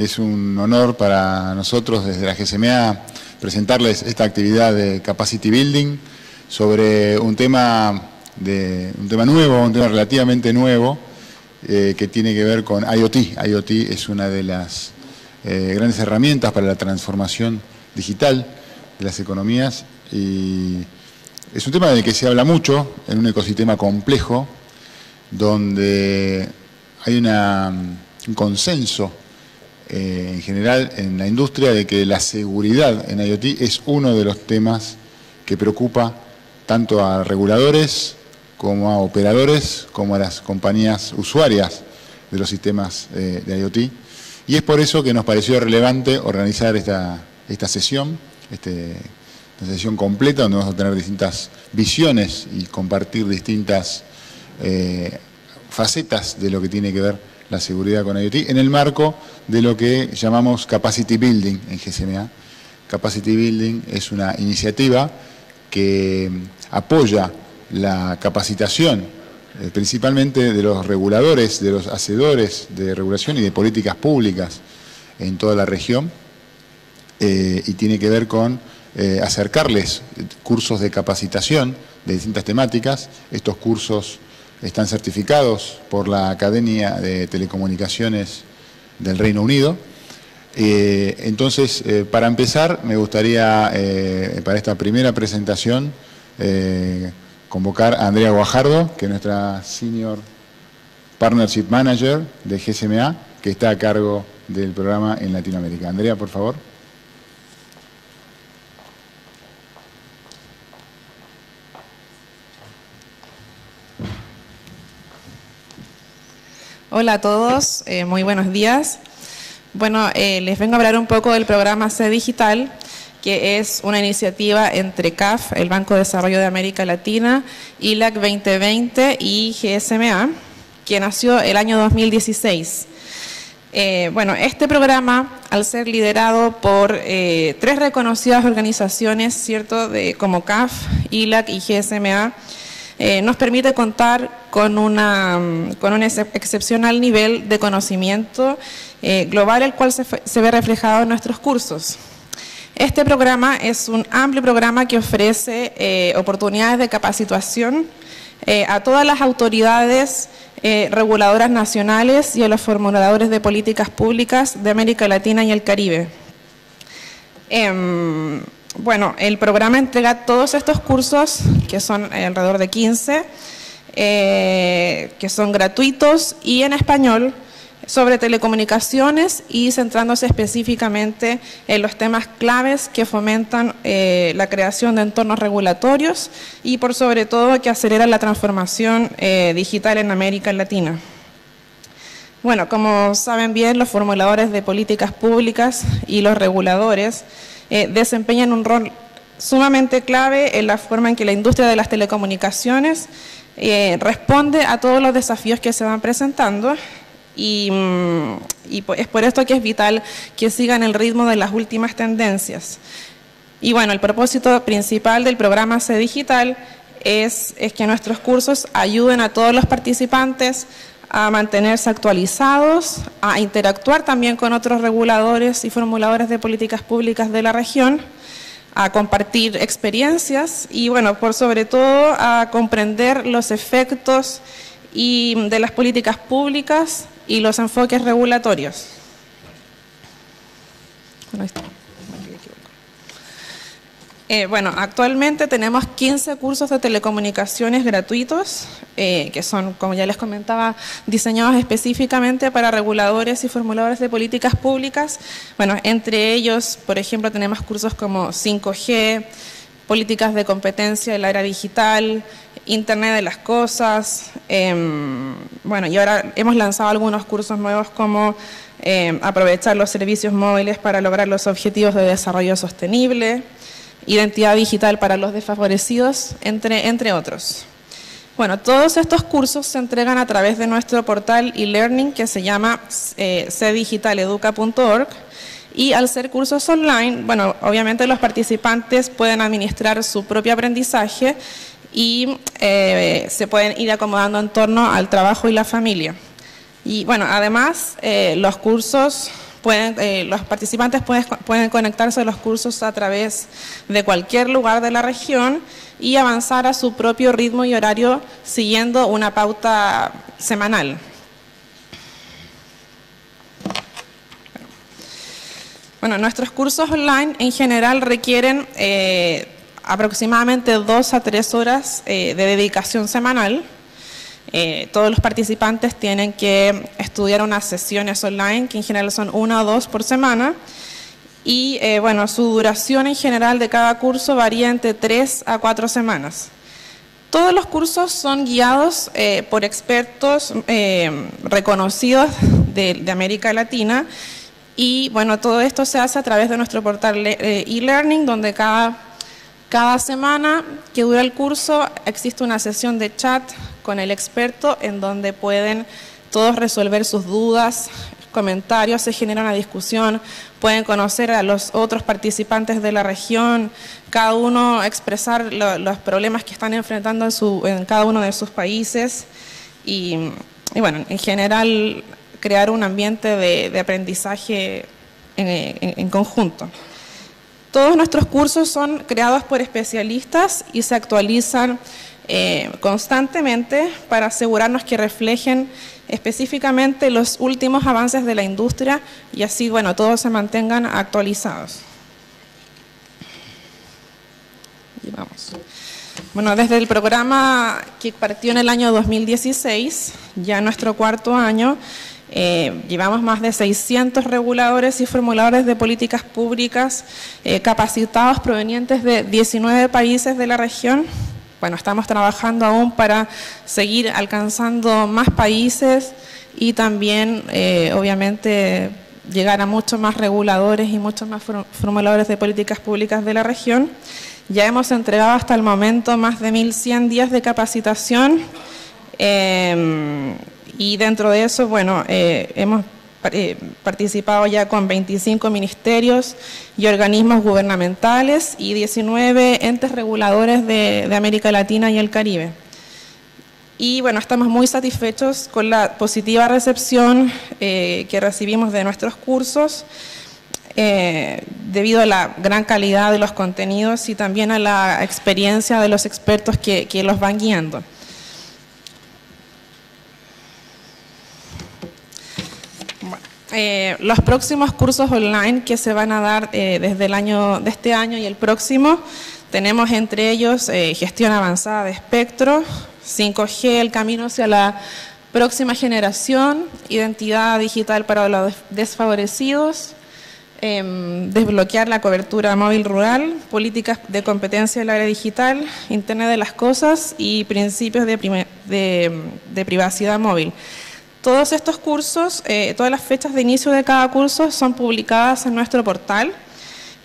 Es un honor para nosotros desde la GSMA presentarles esta actividad de Capacity Building sobre un tema, de, un tema nuevo, un tema relativamente nuevo, eh, que tiene que ver con IoT. IoT es una de las eh, grandes herramientas para la transformación digital de las economías y es un tema del que se habla mucho en un ecosistema complejo donde hay un consenso eh, en general en la industria de que la seguridad en IoT es uno de los temas que preocupa tanto a reguladores como a operadores, como a las compañías usuarias de los sistemas eh, de IoT. Y es por eso que nos pareció relevante organizar esta, esta sesión, este, esta sesión completa, donde vamos a tener distintas visiones y compartir distintas eh, facetas de lo que tiene que ver la seguridad con IoT, en el marco de lo que llamamos Capacity Building en GSMA. Capacity Building es una iniciativa que apoya la capacitación eh, principalmente de los reguladores, de los hacedores de regulación y de políticas públicas en toda la región eh, y tiene que ver con eh, acercarles cursos de capacitación de distintas temáticas. Estos cursos están certificados por la Academia de Telecomunicaciones del Reino Unido. entonces, para empezar, me gustaría, para esta primera presentación, convocar a Andrea Guajardo, que es nuestra Senior Partnership Manager de GSMA, que está a cargo del programa en Latinoamérica. Andrea, por favor. Hola a todos, eh, muy buenos días. Bueno, eh, les vengo a hablar un poco del programa C Digital, que es una iniciativa entre CAF, el Banco de Desarrollo de América Latina, ILAC 2020 y GSMA, que nació el año 2016. Eh, bueno, este programa, al ser liderado por tres reconocidas organizaciones, ¿cierto?, de, como CAF, ILAC y GSMA, eh, nos permite contar con, una, con un excepcional nivel de conocimiento global, el cual se, se ve reflejado en nuestros cursos. Este programa es un amplio programa que ofrece eh, oportunidades de capacitación eh, a todas las autoridades eh, reguladoras nacionales y a los formuladores de políticas públicas de América Latina y el Caribe. Bueno, el programa entrega todos estos cursos, que son alrededor de 15, que son gratuitos y en español, sobre telecomunicaciones y centrándose específicamente en los temas claves que fomentan eh, la creación de entornos regulatorios y por sobre todo que aceleran la transformación eh, digital en América Latina. Bueno, como saben bien, los formuladores de políticas públicas y los reguladores eh, desempeñan un rol sumamente clave en la forma en que la industria de las telecomunicaciones responde a todos los desafíos que se van presentando y, mm, es por esto que es vital que sigan el ritmo de las últimas tendencias. Y bueno, el propósito principal del programa C Digital es que nuestros cursos ayuden a todos los participantes a mantenerse actualizados, a interactuar también con otros reguladores y formuladores de políticas públicas de la región, a compartir experiencias y, bueno, por sobre todo a comprender los efectos y de las políticas públicas y los enfoques regulatorios. Eh, bueno, actualmente tenemos 15 cursos de telecomunicaciones gratuitos, eh, que son, como ya les comentaba, diseñados específicamente para reguladores y formuladores de políticas públicas. Bueno, entre ellos, por ejemplo, tenemos cursos como 5G, políticas de competencia en la era digital, Internet de las Cosas. Em, bueno, y ahora hemos lanzado algunos cursos nuevos como em, aprovechar los servicios móviles para lograr los objetivos de desarrollo sostenible, identidad digital para los desfavorecidos, entre, otros. Bueno, todos estos cursos se entregan a través de nuestro portal e-learning que se llama eh, cdigitaleduca.org y al ser cursos online, bueno, obviamente los participantes pueden administrar su propio aprendizaje y eh, se pueden ir acomodando en torno al trabajo y la familia. Y bueno, además eh, los cursos Pueden, eh, los participantes pueden, conectarse a los cursos a través de cualquier lugar de la región y avanzar a su propio ritmo y horario siguiendo una pauta semanal. Bueno, nuestros cursos online en general requieren eh, aproximadamente dos a tres horas eh, de dedicación semanal. Eh, todos los participantes tienen que estudiar unas sesiones online, que en general son una o dos por semana. Y bueno, su duración en general de cada curso varía entre tres a cuatro semanas. Todos los cursos son guiados por expertos reconocidos de América Latina y bueno, todo esto se hace a través de nuestro portal eh, e-learning, donde cada, cada semana que dura el curso existe una sesión de chat con el experto en donde pueden todos resolver sus dudas, comentarios, se genera una discusión, pueden conocer a los otros participantes de la región, cada uno expresar los problemas que están enfrentando en, cada uno de sus países y bueno, en general crear un ambiente de, aprendizaje en, conjunto. Todos nuestros cursos son creados por especialistas y se actualizan eh, constantemente para asegurarnos que reflejen específicamente los últimos avances de la industria y así, bueno, todos se mantengan actualizados. Y vamos. Bueno, desde el programa que partió en el año 2016, ya nuestro cuarto año, eh, llevamos más de 600 reguladores y formuladores de políticas públicas eh, capacitados provenientes de 19 países de la región. Bueno, estamos trabajando aún para seguir alcanzando más países y también, eh, obviamente, llegar a muchos más reguladores y muchos más formuladores de políticas públicas de la región. Ya hemos entregado hasta el momento más de 1.100 días de capacitación. Em, y dentro de eso, bueno, eh, hemos eh, participado ya con 25 ministerios y organismos gubernamentales y 19 entes reguladores de, América Latina y el Caribe. Y bueno, estamos muy satisfechos con la positiva recepción eh, que recibimos de nuestros cursos, debido a la gran calidad de los contenidos y también a la experiencia de los expertos que los van guiando. Eh, los próximos cursos online que se van a dar eh, desde el año de este año y el próximo, tenemos entre ellos eh, gestión avanzada de espectro, 5G, el camino hacia la próxima generación, identidad digital para los desfavorecidos, em, desbloquear la cobertura móvil rural, políticas de competencia del área digital, Internet de las cosas y principios de privacidad móvil. Todos estos cursos, eh, todas las fechas de inicio de cada curso son publicadas en nuestro portal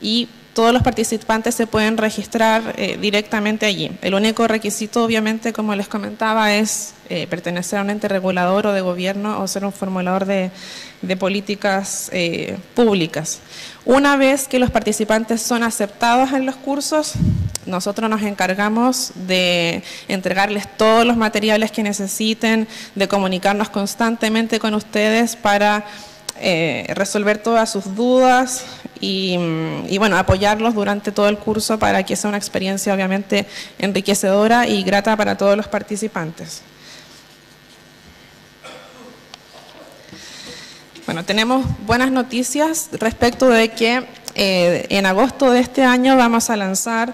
y todos los participantes se pueden registrar eh, directamente allí. El único requisito, obviamente, como les comentaba, es eh, pertenecer a un ente regulador o de gobierno o ser un formulador de, de políticas públicas. Una vez que los participantes son aceptados en los cursos, nosotros nos encargamos de entregarles todos los materiales que necesiten, de comunicarnos constantemente con ustedes para eh, resolver todas sus dudas y, y, bueno, apoyarlos durante todo el curso para que sea una experiencia obviamente enriquecedora y grata para todos los participantes. Bueno, tenemos buenas noticias respecto de que eh, en agosto de este año vamos a lanzar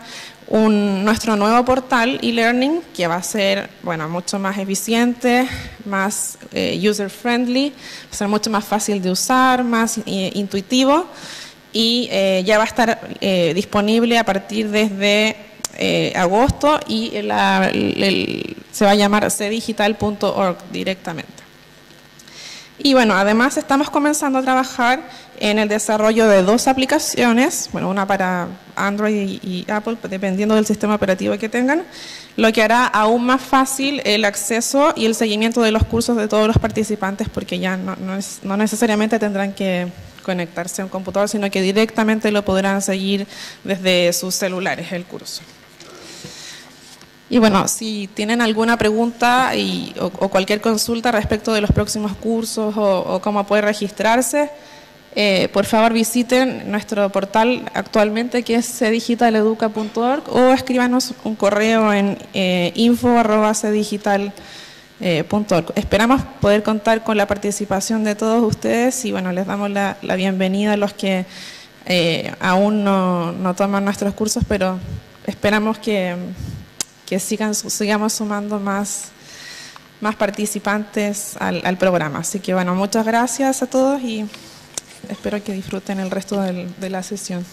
nuestro nuevo portal e-learning que va a ser bueno, mucho más eficiente, más eh, user-friendly, va ser mucho más fácil de usar, más eh, intuitivo y eh, ya va a estar disponible a partir desde agosto y se va a llamar cdigital.org directamente. Y bueno, además estamos comenzando a trabajar en el desarrollo de dos aplicaciones, bueno, una para Android y, Apple, dependiendo del sistema operativo que tengan, lo que hará aún más fácil el acceso y el seguimiento de los cursos de todos los participantes, porque ya no, no necesariamente tendrán que conectarse a un computador, sino que directamente lo podrán seguir desde sus celulares el curso. Y bueno, si tienen alguna pregunta o, cualquier consulta respecto de los próximos cursos o, cómo puede registrarse, eh, por favor visiten nuestro portal actualmente que es cdigitaleduca.org o escríbanos un correo en eh, info.cdigital.org. Esperamos poder contar con la participación de todos ustedes y bueno, les damos la, bienvenida a los que eh, aún no, toman nuestros cursos, pero esperamos que, que sigan, sigamos sumando más, más participantes al, al programa. Así que bueno, muchas gracias a todos y espero que disfruten el resto de la sesión.